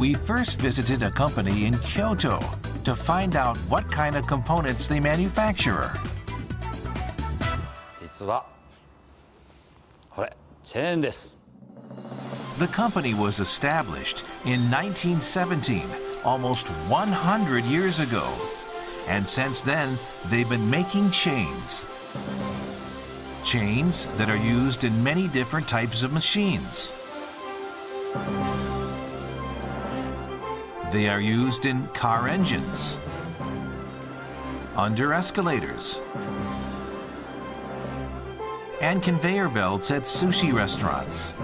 We first visited a company in Kyoto to find out what kind of components they manufacture. 実はこれチェーンです The company was established in 1917, almost 100 years ago. And since then, they've been making chains. Chains that are used in many different types of machines. They are used in car engines, under escalators, and conveyor belts at sushi restaurants.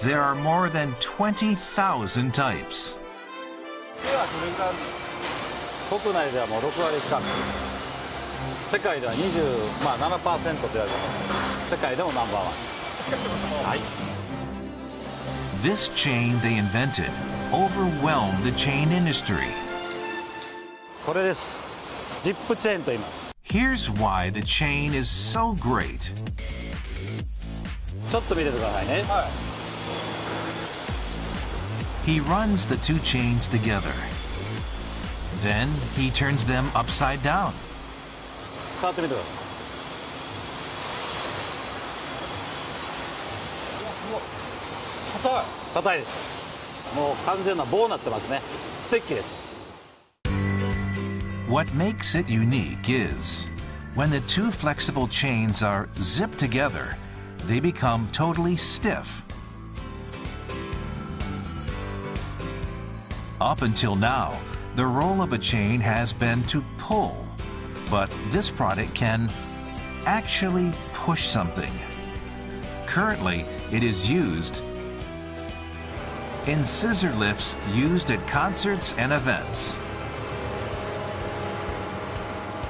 There are more than 20,000 types. This chain they invented overwhelmed the chain industry. Here's why the chain is so great. He runs the two chains together. Then he turns them upside down. もう完全な棒になってますねステッキです What makes it unique is when the two flexible chains are zipped together, they become totally stiff. Up until now, the role of a chain has been to pull, but this product can actually push something. Currently, it is used in scissor lifts used at concerts and events.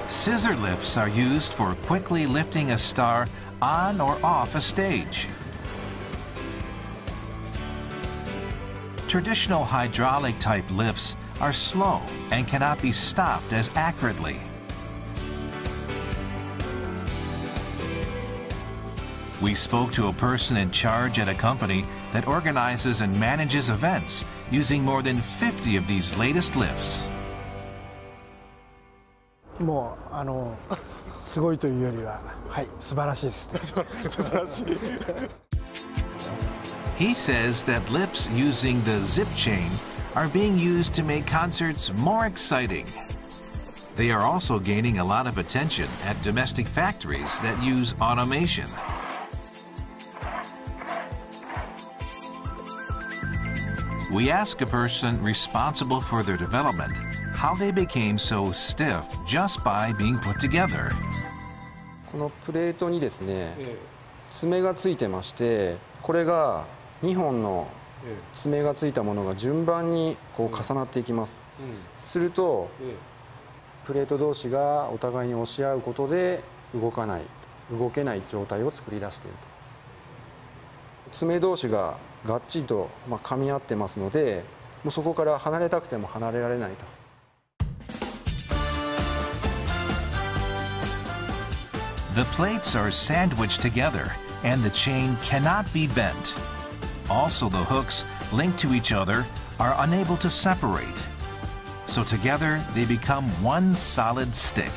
Scissor lifts are used for quickly lifting a star on or off a stage. Traditional hydraulic type lifts are slow and cannot be stopped as accurately. We spoke to a person in charge at a company that organizes and manages events using more than 50 of these latest lifts. もうあのすごいというよりははい素晴らしいですね素晴らしい He says that lifts using the zip chain are being used to make concerts more exciting. They are also gaining a lot of attention at domestic factories that use automation. We ask a person responsible for their development how they became so stiff just by being put together. このプレートにですね爪がついてましてこれが2本の爪がついたものが順番にこう重なっていきます。するとプレート同士がお互いに押し合うことで動かない動けない状態を作り出していると爪同士ががっちりとまあ噛み合ってますのでもうそこから離れたくても離れられないと The plates are sandwiched together and the chain cannot be bent. Also, the hooks linked to each other are unable to separate. So together they become one solid stick.